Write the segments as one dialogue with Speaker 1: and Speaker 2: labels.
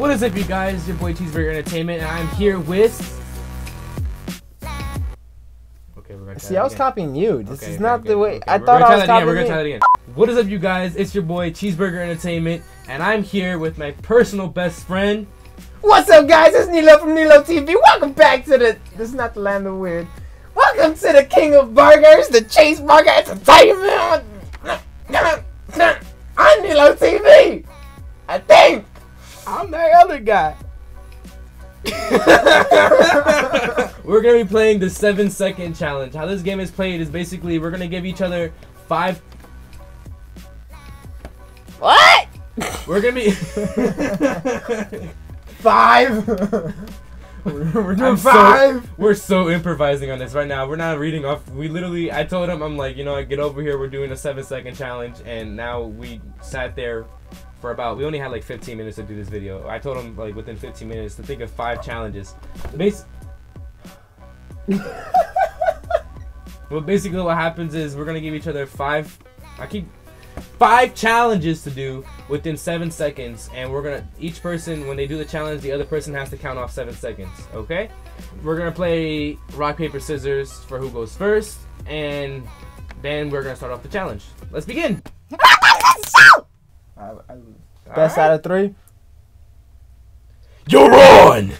Speaker 1: What is up, you guys? It's your boy Cheezburger Entertainment, and I'm here with. Okay, we're gonna
Speaker 2: See, I was
Speaker 1: again.
Speaker 2: copying you. This
Speaker 1: Okay,
Speaker 2: is not the way.
Speaker 1: okay.
Speaker 2: I thought I was
Speaker 1: again. We're
Speaker 2: copying
Speaker 1: gonna try that again. What is up, you guys? It's your boy Cheezburger Entertainment, and I'm here with my personal best friend.
Speaker 2: What's up, guys? It's Neelo from Neelo TV. Welcome back to the. This is not the land of weird. Welcome to the King of Burgers, the Chase Burger Entertainment. I'm Neelo TV. I think I'm that other guy.
Speaker 1: We're gonna be playing the seven second challenge. How this game is played is basically we're gonna give each other five.
Speaker 2: What?
Speaker 1: We're gonna be.
Speaker 2: Five. we're we're doing
Speaker 1: I'm so-
Speaker 2: five.
Speaker 1: We're so improvising on this right now. We're not reading off. We literally, I told him, I'm like, you know, I get over here. We're doing a seven second challenge, and now we sat there for about. We only had like 15 minutes to do this video. I told him like within 15 minutes to think of five challenges. Bas- well, basically, what happens is we're gonna give each other five. I keep five challenges to do within seven seconds, and we're gonna each person when they do the challenge, the other person has to count off seven seconds. Okay? We're gonna play rock paper scissors for who goes first, and then we're gonna start off the challenge. Let's begin.
Speaker 2: Best out of three.
Speaker 1: You're on.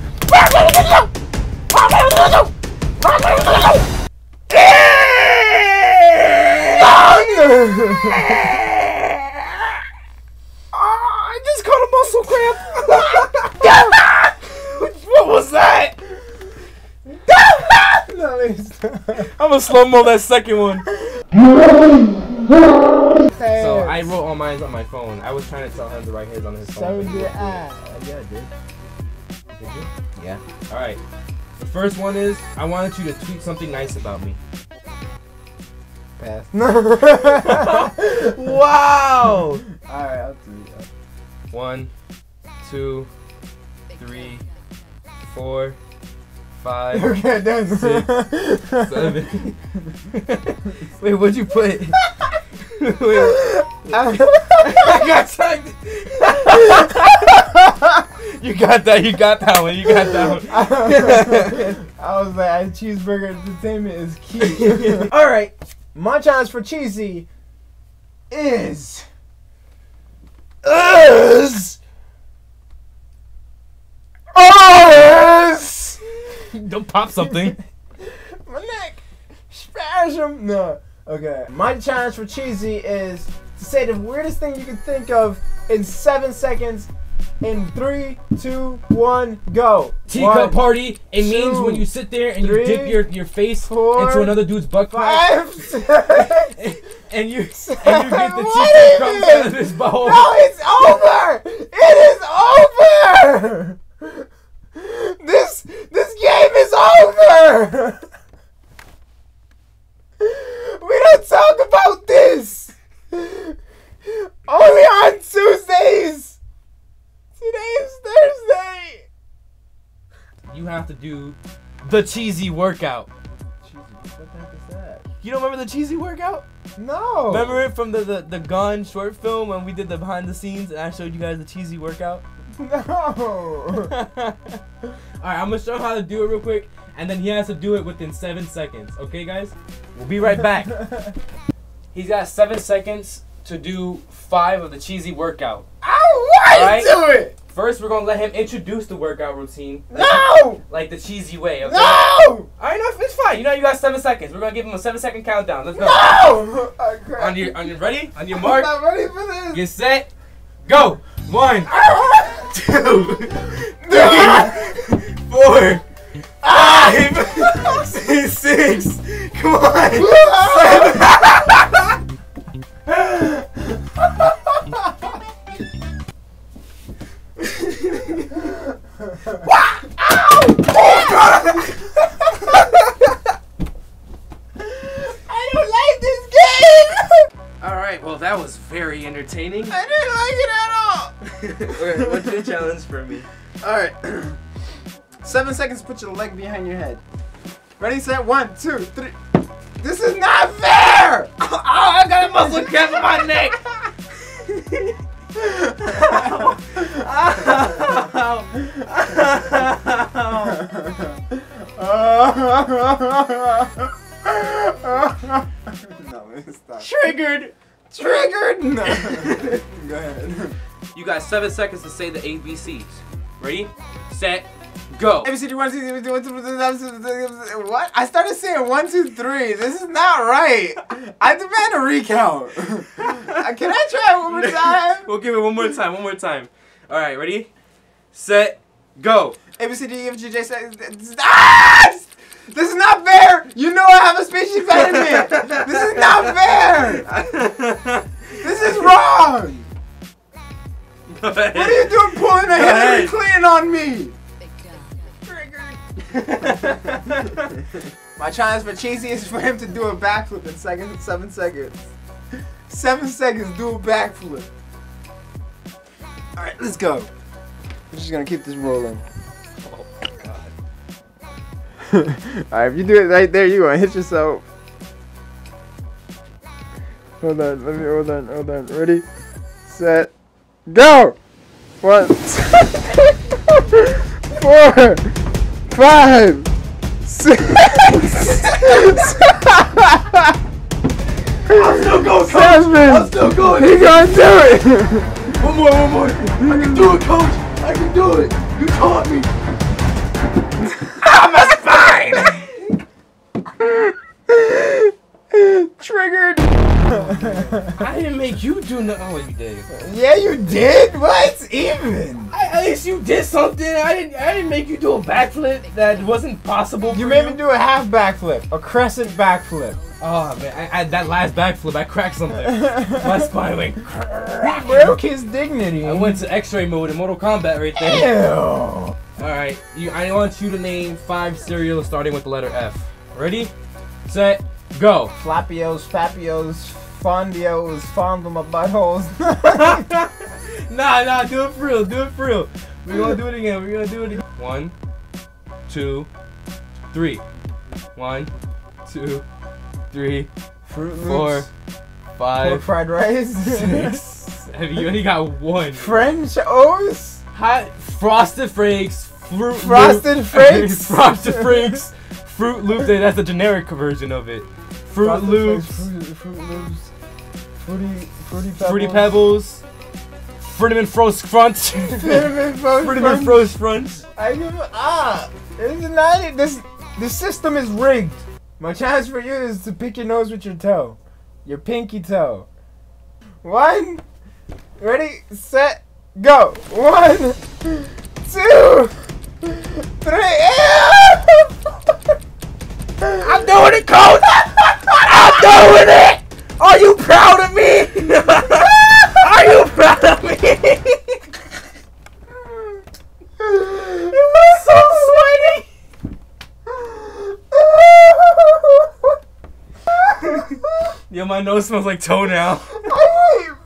Speaker 2: I just caught a muscle cramp. what was that? no, it's-
Speaker 1: I'm gonna slow mo that second one. So I wrote all mine on my phone. I was trying to tell him to write his on his phone.
Speaker 2: So
Speaker 1: but he
Speaker 2: did
Speaker 1: didn't do it.
Speaker 2: I.
Speaker 1: Yeah, I did. Did you?
Speaker 2: Yeah.
Speaker 1: All right. The first one is I wanted you to tweet something nice about me.
Speaker 2: Pass.
Speaker 1: Wow.
Speaker 2: Alright, I'll do it.
Speaker 1: One, two, three, four, five,
Speaker 2: Okay, that's
Speaker 1: seven. Wait, what'd you put? Wait, I got tagged. you got that. You got that one. You got that one.
Speaker 2: I was like, Cheezburger Entertainment is key. Alright, my challenge for cheesy is. Is. Is.
Speaker 1: Don't pop something.
Speaker 2: My neck. Spasm. No. Okay. My challenge for cheesy is to say the weirdest thing you can think of in seven seconds. In three, two, one, go.
Speaker 1: Teacup party. It means when you sit there and
Speaker 2: three,
Speaker 1: you dip your, your face
Speaker 2: four,
Speaker 1: into another dude's butt
Speaker 2: Five, six,
Speaker 1: and you and you get the teacup comes out of his bowl.
Speaker 2: No, it's over! It is over! This this game is over! We don't talk about this! Only on Tuesdays! Today is Thursday!
Speaker 1: You have to do the cheesy workout. Cheesy.
Speaker 2: What the heck is that?
Speaker 1: You don't remember the cheesy workout?
Speaker 2: No!
Speaker 1: Remember it from the, the, the Gun short film when we did the behind the scenes and I showed you guys the cheesy workout?
Speaker 2: No!
Speaker 1: Alright, I'm gonna show him how to do it real quick and then he has to do it within seven seconds. Okay, guys? We'll be right back. He's got seven seconds to do five of the cheesy workout.
Speaker 2: I
Speaker 1: Alright.
Speaker 2: want to do it!
Speaker 1: First, we're gonna let him introduce the workout routine. Like,
Speaker 2: No!
Speaker 1: Like the cheesy way, okay?
Speaker 2: No!
Speaker 1: Alright, no, it's fine. You know you got seven seconds. We're gonna give him a seven second countdown. Let's go.
Speaker 2: No! Oh, crap.
Speaker 1: On your on your ready? On your
Speaker 2: I'm
Speaker 1: mark.
Speaker 2: not ready for this.
Speaker 1: Get set. Go. One, two, three, four, five, six. Come on.
Speaker 2: I don't like this game.
Speaker 1: All right. Well, that was very entertaining. Challenge for me?
Speaker 2: All right. Seven seconds. Put your leg behind your head. Ready, set. One, two, three. This is not fair.
Speaker 1: Oh, I got a muscle cramp in my neck. Seven seconds to say the ABCs. Ready, set, go.
Speaker 2: ABCD what? I started saying one two three. This is not right. I demand a recount. Can I try one more time?
Speaker 1: We'll give it one more time. One more time. All right, ready, set, go.
Speaker 2: A B C D F G J H Ah! This is not fair. You know I have a speech impediment. This is not fair. What are you doing pulling a Hillary. Clinton on me? My challenge for Cheesy is for him to do a backflip in second, seven seconds. Seven seconds, do a backflip. All right, let's go. I'm just gonna keep this rolling. All right, if you do it right there, you're gonna hit yourself. Hold on, let me hold on, hold on. Ready, set, go. One, four, five, six. I'm still going, coach. Seven. I'm still going. He gonna do it. one more, one more. I can do it, coach. I can do it. You taught me. I'm a spine. Triggered.
Speaker 1: I didn't make you do nothing. Oh, you did.
Speaker 2: Yeah, you did. What's even?
Speaker 1: I, at least you did something. I didn't. I didn't make you do a backflip that wasn't possible.
Speaker 2: You made me do a half backflip, a crescent backflip.
Speaker 1: Oh man, I, I, that last backflip, I cracked something. My spine went.
Speaker 2: He broke his dignity.
Speaker 1: I went to X-ray mode in Mortal Kombat right there.
Speaker 2: Ew.
Speaker 1: All right, you, I want you to name five cereals starting with the letter F. Ready, set, go.
Speaker 2: Flappios, Fapios, Fondios, fondle my buttholes.
Speaker 1: nah, nah, do it for real. Do it for real. We're gonna do it again. We're gonna do it again. One, two, three. One, two, three,
Speaker 2: Fruit
Speaker 1: four,
Speaker 2: Loops, pork
Speaker 1: five,
Speaker 2: fried rice,
Speaker 1: six. Have you only got one?
Speaker 2: French O's,
Speaker 1: Hot frosted flakes, fruit
Speaker 2: Frosted
Speaker 1: Loop-
Speaker 2: Flakes?
Speaker 1: frosted flakes, fruit loops. That's the generic version of it. Fruit loops,
Speaker 2: Fruit, Fruit Loops, Fruity, Fruity Pebbles,
Speaker 1: fruity pebbles, Fritterman frost front, Fritterman frost front.
Speaker 2: I give up. Ah, this is not it. This the system is rigged. My chance for you is to pick your nose with your toe, your pinky toe. One, ready, set, go. One, two, three. I'm doing it, coach. I'm doing it. Are you proud of me? Are you proud of me? It was so sweaty.
Speaker 1: Yo, my nose smells like toenail.
Speaker 2: I hate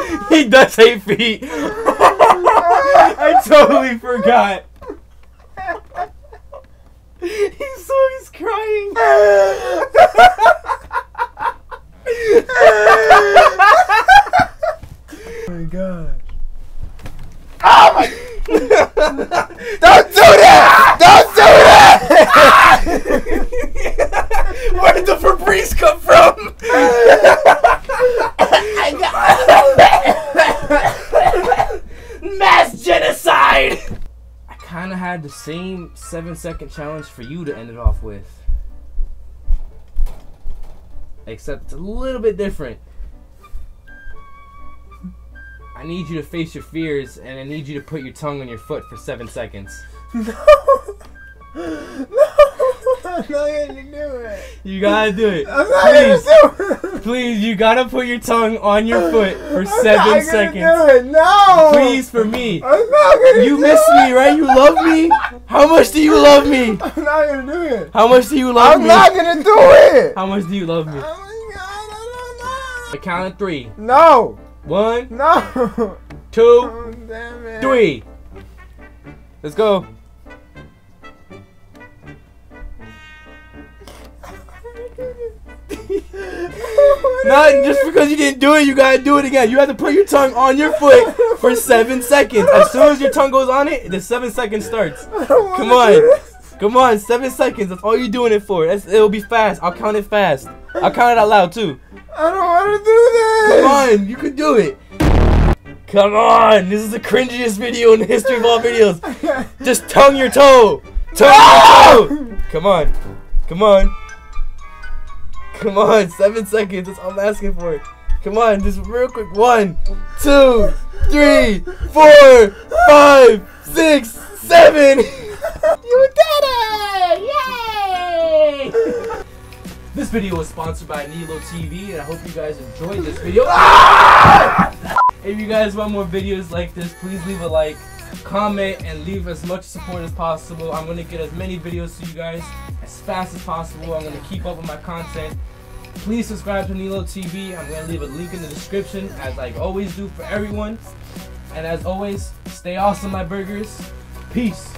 Speaker 2: feet.
Speaker 1: he does hate feet. I totally forgot. So he's crying.
Speaker 2: oh my god. Oh my! Don't do that! Don't do that!
Speaker 1: Where did the Febreze come from? Mass genocide! I kind of had the same seven second challenge for you to end it off with. Except it's a little bit different. I need you to face your fears and I need you to put your tongue on your foot for seven seconds.
Speaker 2: No! No! I'm not gonna do it.
Speaker 1: You gotta do it.
Speaker 2: I'm not
Speaker 1: Please.
Speaker 2: gonna do it.
Speaker 1: Please, you gotta put your tongue on your foot for
Speaker 2: I'm
Speaker 1: seven
Speaker 2: not gonna
Speaker 1: seconds.
Speaker 2: Do it. No!
Speaker 1: Please, for me.
Speaker 2: I'm not gonna
Speaker 1: You
Speaker 2: do
Speaker 1: miss
Speaker 2: it.
Speaker 1: me, right? You love me? How much do you love me?
Speaker 2: I'm not gonna do it.
Speaker 1: How much do you love me?
Speaker 2: I'm not gonna do it.
Speaker 1: How much do you love me?
Speaker 2: Oh my god, I
Speaker 1: count of three.
Speaker 2: don't.
Speaker 1: One,
Speaker 2: No!
Speaker 1: Two.
Speaker 2: Oh,
Speaker 1: three. Let's go. Not just because you didn't do it, you gotta do it again. You have to put your tongue on your foot for seven seconds. As soon as your tongue goes on it, the seven seconds starts. Come on. Come on, seven seconds. That's all you're doing it for. That's, it'll be fast. I'll count it fast. I'll count it out loud too.
Speaker 2: I don't want to do this.
Speaker 1: Come on, you can do it. Come on, this is the cringiest video in the history of all videos. Just tongue your toe. Tongue your toe. Come on. Come on. Come on, seven seconds. That's all I'm asking for. Come on, just real quick. One, two, three, four, five, six, seven. you did it! Yay! This video was sponsored by Neelo TV, and I hope you guys enjoyed this video. Ah! If you guys want more videos like this, please leave a like, comment and leave as much support as possible. I'm gonna get as many videos to you guys as fast as possible. I'm gonna keep up with my content. Please subscribe to Neelo TV. I'm gonna leave a link in the description as I always do for everyone. And as always, stay awesome, my burgers. Peace.